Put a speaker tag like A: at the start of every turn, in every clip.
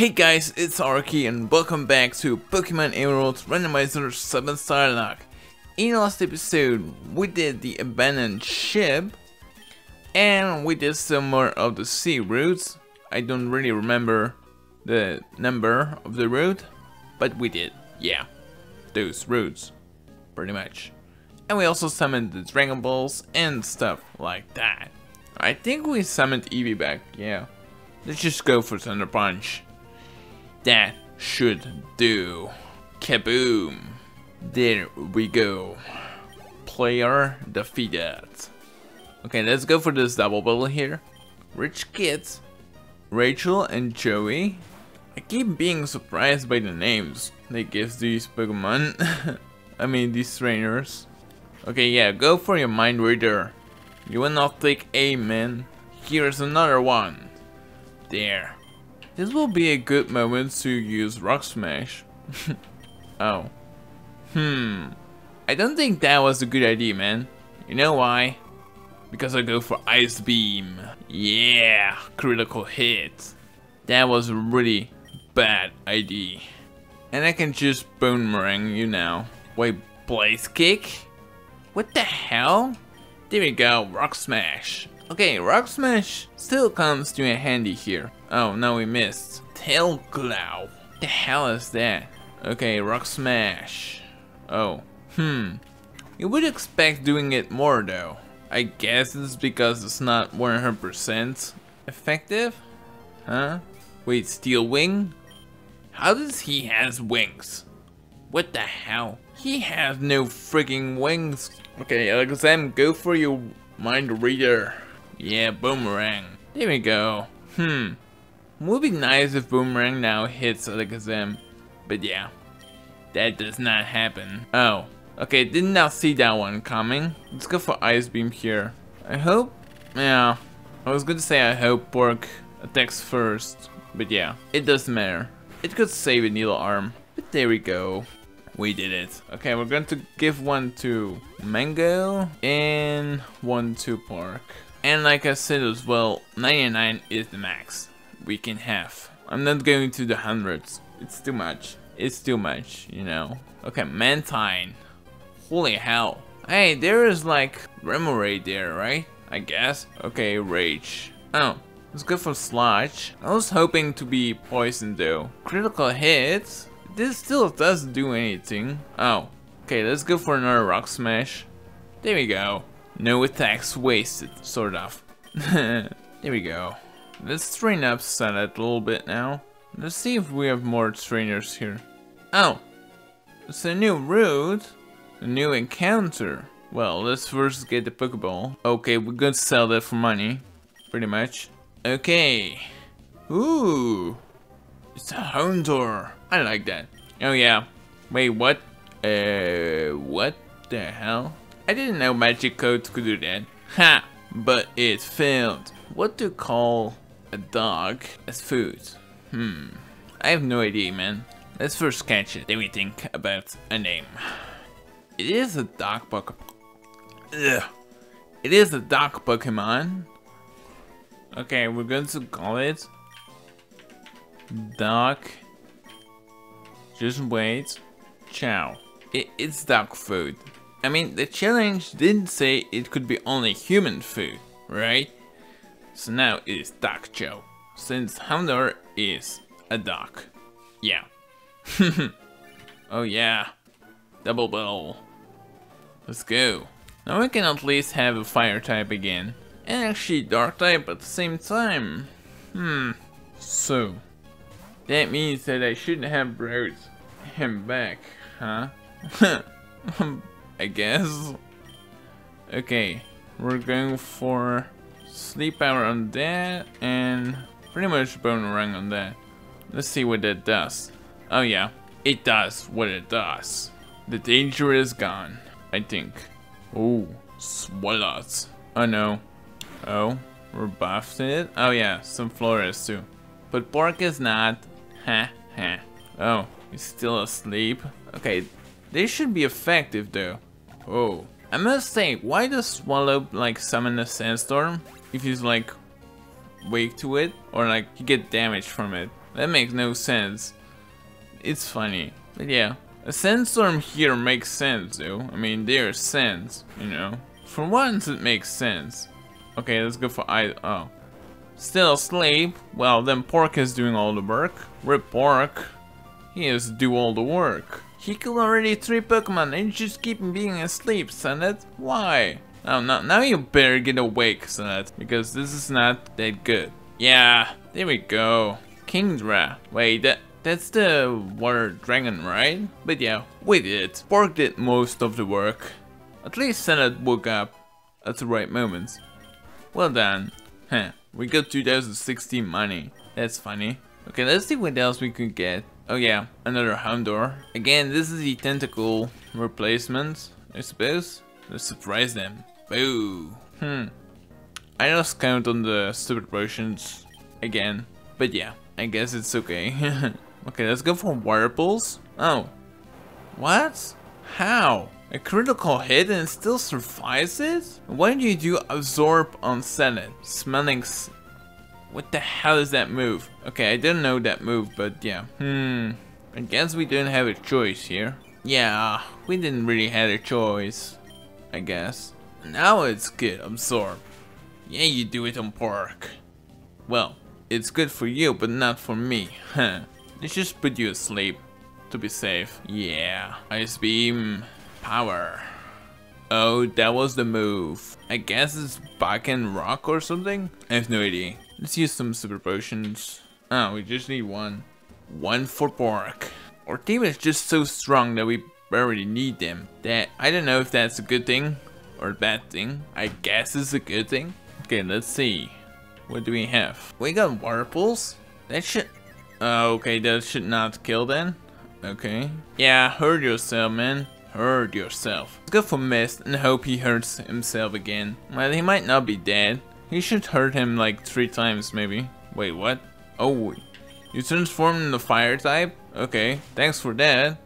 A: Hey guys, it's Arky and welcome back to Pokemon Emerald Randomizer 7 Star Locke. In the last episode, we did the abandoned ship and we did some more of the sea routes. I don't really remember the number of the route, but we did, yeah, those routes, pretty much. And we also summoned the Dragon Balls and stuff like that. I think we summoned Eevee back, yeah. Let's just go for Thunder Punch. That should do. Kaboom. There we go. Player defeated. Okay, let's go for this double bubble here. Rich Kids, Rachel and Joey. I keep being surprised by the names they give these Pokemon. I mean, these trainers. Okay, yeah, go for your mind reader. You will not take aim, man. Here's another one. There. This will be a good moment to use Rock Smash. oh. Hmm. I don't think that was a good idea, man. You know why? Because I go for Ice Beam. Yeah, critical hit. That was a really bad idea. And I can just Bonemerang you now. Wait, Blaze Kick? What the hell? There we go, Rock Smash. Okay, Rock Smash still comes to a handy here. Oh, no, we missed. Tail Glow. The hell is that? Okay, Rock Smash. Oh, hmm. You would expect doing it more though. I guess it's because it's not 100% effective? Huh? Wait, Steel Wing? How does he has wings? What the hell? He has no freaking wings. Okay, Alexam, go for your mind reader. Yeah, Bonemerang. There we go. Hmm. Would be nice if Bonemerang now hits Alakazam. But yeah. That does not happen. Oh. Okay, did not see that one coming. Let's go for Ice Beam here. I hope... Yeah. I was gonna say I hope Pork attacks first. But yeah, it doesn't matter. It could save a Needle Arm. But there we go. We did it. Okay, we're going to give one to Mango and one to Pork. And like I said as well, 99 is the max we can have. I'm not going to the hundreds. It's too much. It's too much, you know. Okay, Mantine. Holy hell. Hey, there is like Remoraid there, right? I guess. Okay, Rage. Oh, let's go for Sludge. I was hoping to be Poison though. Critical hits? This still doesn't do anything. Oh, okay, let's go for another Rock Smash. There we go. No attacks wasted, sort of. there we go. Let's train up Salat a little bit now. Let's see if we have more trainers here. Oh! It's a new route. A new encounter. Well, let's first get the Pokeball. Okay, we're gonna sell that for money. Pretty much. Okay. Ooh. It's a Houndour. I like that. Oh yeah. Wait, what? Uh, what the hell? I didn't know Magic Coat could do that. Ha! But it failed. What to call a dog as food? Hmm. I have no idea, man. Let's first catch it, then we think about a name. It is a dog Pokemon. Ugh. It is a dog Pokemon. Okay, we're going to call it Dog. Just wait. Chow. It, it's dog food. I mean, the challenge didn't say it could be only human food, right? So now it is Duck Joe, since Houndour is a duck. Yeah. oh yeah. Double Bell. Let's go. Now we can at least have a fire type again. And actually dark type at the same time. Hmm. So. That means that I shouldn't have brought him back, huh? I guess. Okay, we're going for Sleep Powder on that and pretty much Bonemerang on that. Let's see what that does. Oh yeah, it does what it does. The danger is gone, I think. Oh, swallows. Oh no. Oh, we're buffed it. Oh yeah, some Flores too. But Pork is not. Ha ha. Oh, he's still asleep. Okay, they should be effective though. Oh. I must say, why does Swallow like summon a sandstorm? If he's like wake to it or like you get damage from it. That makes no sense. It's funny. But yeah. A sandstorm here makes sense though. I mean, there's sense, you know. For once it makes sense. Okay, let's go for I. Oh. Still asleep? Well, then Pork is doing all the work. Rip Pork. He has to do all the work. He killed already three Pokemon and just keep being asleep, Sonnet. Why? Oh, no, now you better get awake, Sonnet, because this is not that good. Yeah, there we go. Kingdra. Wait, that that's the water dragon, right? But yeah, we did it. Pork did most of the work. At least Sonnet woke up at the right moment. Well done. Huh, we got 2016 money. That's funny. Okay, let's see what else we could get. Oh yeah, another Houndour. Again, this is the Tentacool replacement, I suppose. Let's surprise them. Boo. Hmm. I just count on the stupid potions again. But yeah, I guess it's okay. okay, let's go for water. Oh. What? How? A critical hit and still survives it? Why do you do absorb on Senate? Smelling what the hell is that move? Okay, I didn't know that move, but yeah. Hmm. I guess we didn't have a choice here. Yeah, we didn't really have a choice. I guess. Now it's good, absorb. Yeah, you do it on pork. Well, it's good for you, but not for me. Huh. Let's just put you asleep. To be safe. Yeah. Ice beam. Power. Oh, that was the move. I guess it's back in rock or something? I have no idea. Let's use some super potions. Oh, we just need one. One for Pork. Our team is just so strong that we barely need them. That I don't know if that's a good thing or a bad thing. I guess it's a good thing. Okay, let's see. What do we have? We got water? That should... Oh, okay, that should not kill then. Okay. Yeah, hurt yourself, man. Hurt yourself. Let's go for Mist and hope he hurts himself again. Well, he might not be dead. He should hurt him like three times maybe. Wait, what? Oh, you transformed into fire type? Okay, thanks for that.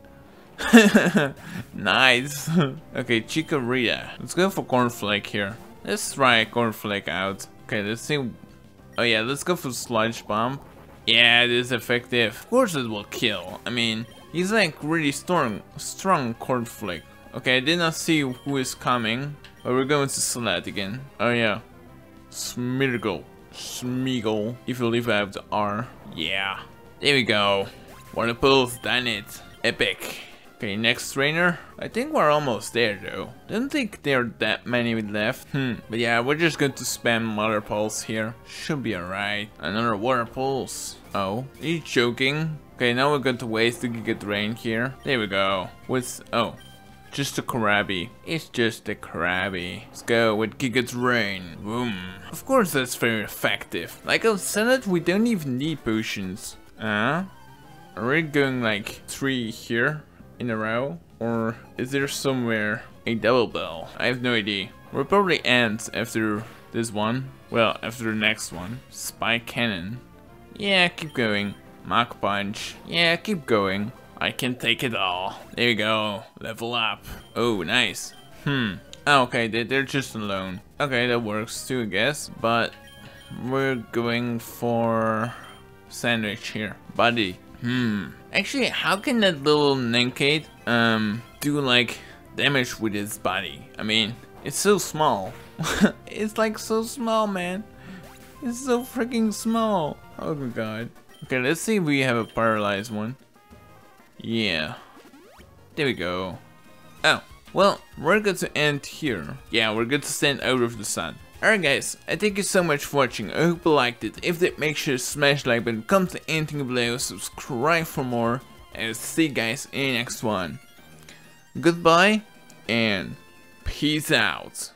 A: nice. okay, Chikorita. Let's go for Cornflake here. Let's try Cornflake out. Okay, let's see. Oh yeah, let's go for Sludge Bomb. Yeah, it is effective. Of course it will kill. I mean, he's like really strong, strong Cornflake. Okay, I did not see who is coming. But we're going to Sled again. Oh yeah, Smeargle. Smeagol. If you leave out the R. Yeah. There we go. Pulse, done it. Epic. Okay, next trainer. I think we're almost there though. Don't think there are that many left. Hmm. But yeah, we're just going to spam water pulse here. Should be alright. Another water pulse. Oh, are you joking? Okay, now we're going to waste the Giga Drain here. There we go. With oh, just a Krabby. It's just a Krabby. Let's go with Giga Drain. Boom. Of course that's very effective. Like I said, we don't even need potions. Uh, are we going like three here in a row? Or is there somewhere a double bell? I have no idea. We'll probably end after this one. Well, after the next one. Spike Cannon. Yeah, keep going. Mach Punch. Yeah, keep going. I can take it all. There you go. Level up. Oh, nice. Hmm. Oh, okay, they're just alone. Okay, that works too, I guess. But we're going for sandwich here. Buddy. Hmm. Actually, how can that little Nincada um do like damage with his body? I mean, it's so small. it's like so small, man. It's so freaking small. Oh my god. Okay, let's see if we have a paralyzed one. Yeah. There we go. Oh, well, we're good to end here. Yeah, we're good to stand out of the sun. Alright guys, I thank you so much for watching, I hope you liked it. If did, make sure to smash like button, comment to anything below, subscribe for more, and see you guys in the next one. Goodbye, and peace out.